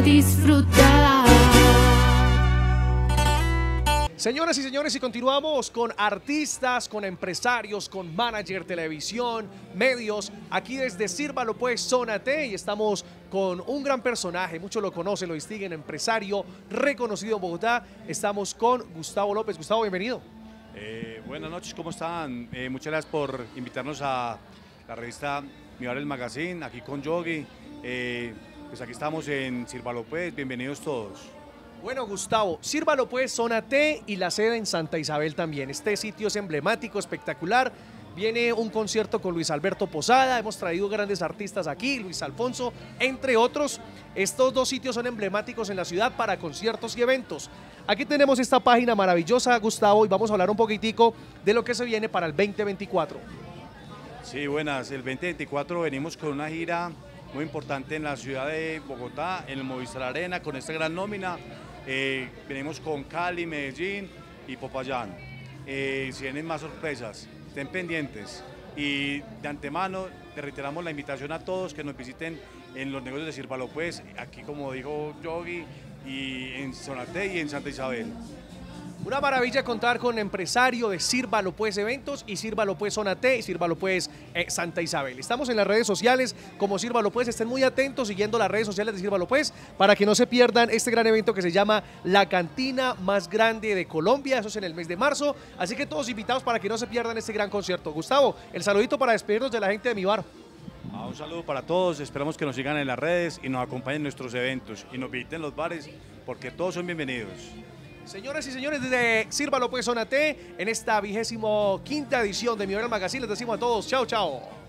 disfrutar. Señoras y señores, y continuamos con artistas, con empresarios, con manager, televisión, medios. Aquí desde Sírvalo pues Zónate y estamos con un gran personaje, muchos lo conocen, lo distinguen, empresario reconocido en Bogotá. Estamos con Gustavo López. Gustavo, bienvenido. Eh, buenas noches, ¿cómo están? Eh, muchas gracias por invitarnos a la revista Miar El Magazine, aquí con Yogi. Eh, pues aquí estamos en Sírvalo pues, bienvenidos todos. Bueno, Gustavo, sírvalo pues, zona T y la sede en Santa Isabel también. Este sitio es emblemático, espectacular. Viene un concierto con Luis Alberto Posada, hemos traído grandes artistas aquí, Luis Alfonso, entre otros. Estos dos sitios son emblemáticos en la ciudad para conciertos y eventos. Aquí tenemos esta página maravillosa, Gustavo, y vamos a hablar un poquitico de lo que se viene para el 2024. Sí, buenas. El 2024 venimos con una gira muy importante en la ciudad de Bogotá, en el Movistar Arena, con esta gran nómina. Eh, venimos con Cali, Medellín y Popayán. Eh, si vienen más sorpresas, estén pendientes. Y de antemano, te reiteramos la invitación a todos que nos visiten en los negocios de Sirvalo, pues, aquí como dijo Yogi, y en Sonate y en Santa Isabel. Una maravilla contar con empresario de Sírvalo Pues Eventos y Sírvalo Pues Zona T y Sírvalo Pues eh, Santa Isabel. Estamos en las redes sociales como Sírvalo Pues, estén muy atentos siguiendo las redes sociales de Sírvalo Pues para que no se pierdan este gran evento que se llama La Cantina Más Grande de Colombia, eso es en el mes de marzo, así que todos invitados para que no se pierdan este gran concierto. Gustavo, el saludito para despedirnos de la gente de mi bar. Ah, un saludo para todos, esperamos que nos sigan en las redes y nos acompañen en nuestros eventos y nos visiten los bares porque todos son bienvenidos. Señoras y señores, desde Sirva López Zona T, en esta vigésimo quinta edición de Mi Hora Magazine, les decimos a todos, chao, chao.